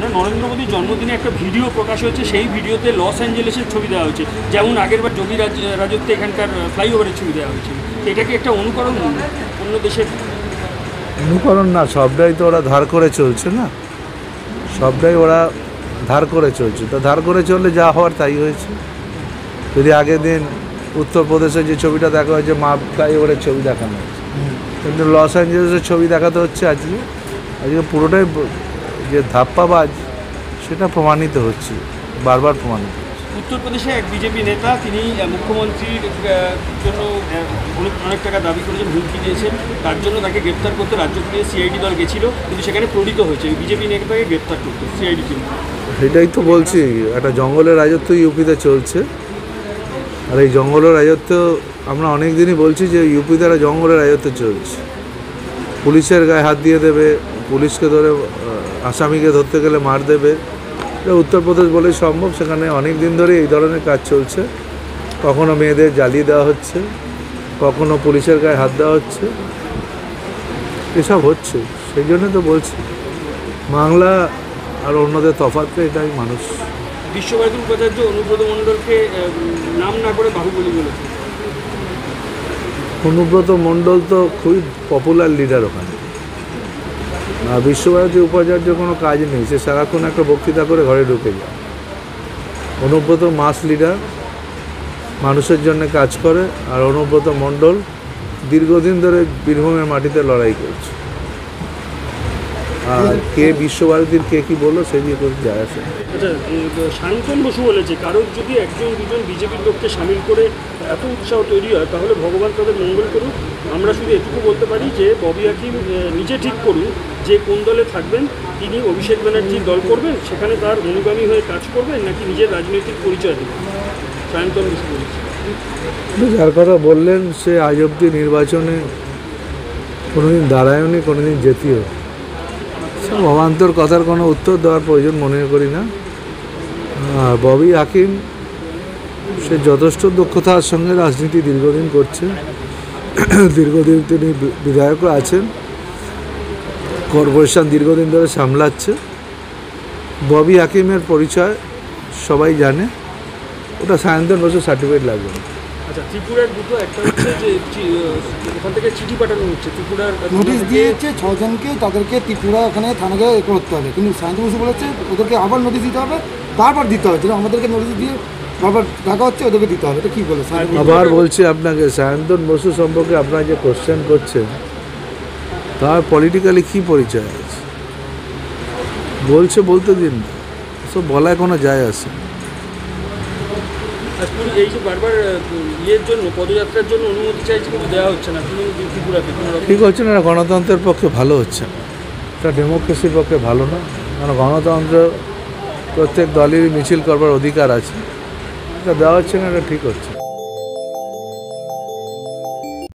না নরেন্দ্র মোদীর জন্মদিনে একটা ভিডিও প্রকাশ হচ্ছে সেই ভিডিওতে লস অ্যাঞ্জেলেসের ছবি দেওয়া হয়েছে। যেমন আগেরবার যোগী রাজ রাজত্বে এখানকার ফ্লাইওভারের ছবি দেওয়া হয়েছে। এটা কি একটা অনুকরণ অন্য দেশের অনুকরণ না সবটাই তো ওরা ধার করে চলছে না। সবটাই ওরা ধার করে চলছে। তো ধার করে চললে যা হওয়ার তাই হয়েছে। যদি আগের দিন উত্তরপ্রদেশে যে ছবিটা দেখা হয়েছে মা ফ্লাইওভারের ছবি দেখানো হয়েছে। কিন্তু লস অ্যাঞ্জেলেসের ছবি দেখাতে হচ্ছে আজকে। আজকে পুরোটাই যে ধাপ্পাবাজ সেটা প্রমাণিত হচ্ছে বারবার প্রমাণিত উত্তরপ্রদেশে এক বিজেপি নেতা তিনি মুখ্যমন্ত্রীর জন্য অনেক টাকা দাবি করেছেন হুমকি দিয়েছেন তার জন্য তাকে গ্রেপ্তার করতে রাজ্য পুলিশের সিআইডি দল গেছিল কিন্তু সেখানে প্রণীত হয়েছে বিজেপি নেতাকে গ্রেপ্তার করতে সিআইডি টিম সেটাই তো বলছি একটা জঙ্গলের রাজত্ব ইউপিতে চলছে আর এই জঙ্গলের রাজত্ব আমরা অনেক দিনই বলছি যে ইউপিতে একটা জঙ্গলের রাজত্ব চলছে। পুলিশের গায়ে হাত দিয়ে দেবে পুলিশকে ধরে আসামিকে ধরতে গেলে মার দেবে। এটা উত্তরপ্রদেশ বলেই সম্ভব সেখানে অনেক দিন ধরে এই ধরনের কাজ চলছে। কখনো মেয়েদের জ্বালিয়ে দেওয়া হচ্ছে কখনো পুলিশের গায়ে হাত দেওয়া হচ্ছে। এসব হচ্ছে সেই জন্য তো বলছি। বাংলা আর অন্যদের তফাৎটা এটাই মানুষ। বিশ্বভারতী উপাচার্য অনুব্রত মণ্ডলকে নাম না করে বলেছে অনুব্রত মণ্ডল তো খুবই পপুলার লিডার ওখানে। বিশ্বভারতী উপাচার্য কোনো কাজ নেই, সে সারাক্ষণ একটা বক্তৃতা করে ঘরে ঢুকে যায়। অনুব্রত মাস লিডার, মানুষের জন্য কাজ করে, আর অনুব্রত মণ্ডল দীর্ঘদিন ধরে বীরভূমের মাটিতে লড়াই করছে। আর কে বিশ্বভারতীর কে কি বলল সে দিয়ে কোনো যায় আসে। আচ্ছা শান্তন বসু বলেছে কারোর যদি একজন দুজন বিজেপির লোককে সামিল করে এত উৎসাহ তৈরি হয় তাহলে ভগবান তাদের মঙ্গল করুক। আমরা শুধু এটুকু বলতে পারি যে ববি হাকিম নিজে ঠিক করুন যে কোন দলে থাকবেন তিনি অভিষেক ব্যানার্জির দল করবেন সেখানে তার অনুগামী হয়ে কাজ করবেন নাকি নিজের রাজনৈতিক পরিচয় দেবেন? সায়ন্তন বসু বলেছে। যার কথা বললেন সে আজ অব্দি নির্বাচনে কোনোদিন দাঁড়ায়নি কোনোদিন যেতিও। সব অবান্তর কথার কোনো উত্তর দেওয়ার প্রয়োজন মনে করি না। ববি, হাকিম, সে যথেষ্ট দক্ষতার সঙ্গে রাজনীতি দীর্ঘদিন করছে। দীর্ঘদিন তিনি বিধায়কও আছেন। কর্পোরেশন দীর্ঘদিন ধরে সামলাচ্ছে। ববি, হাকিমের পরিচয় সবাই জানে। ওটা সায়ন্তন বছর সার্টিফিকেট লাগবে। না আচ্ছা ত্রিপুরার দুটো একটা হচ্ছে যে ওখান থেকে চিঠি পাঠানো হচ্ছে ত্রিপুরার নোটিশ দিয়েছে ছজনকে তাদেরকে ত্রিপুরা ওখানে থানাকে এ করতে হবে। কিন্তু শান্ত বসু বলেছে ওদেরকে আবার নোটিশ দিতে হবে বারবার দিতে হবে। যেটা আমাদেরকে নোটিশ দিয়ে বারবার ডাকা হচ্ছে ওদেরকে দিতে হবে। এটা কী বলে আবার বলছি আপনাকে সায়ন্তন বসু সম্পর্কে আপনারা যে কোশ্চেন করছেন তার পলিটিক্যালি কি পরিচয় আছে? বলছে বলতে দিন সব বলায় কোনো যায় আসে না। আর এই যে বারবার ইয়ের জন্য, পদযাত্রার জন্য অনুমতি চাইছে কিন্তু দেওয়া হচ্ছে না। কোনো ঠিক হচ্ছে না, গণতন্ত্রের পক্ষে ভালো হচ্ছে না। এটা ডেমোক্রেসির পক্ষে ভালো না। কারণ গণতন্ত্র প্রত্যেক দলেরই মিছিল করবার অধিকার আছে। এটা দেওয়া হচ্ছে না, এটা ঠিক হচ্ছে।